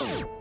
you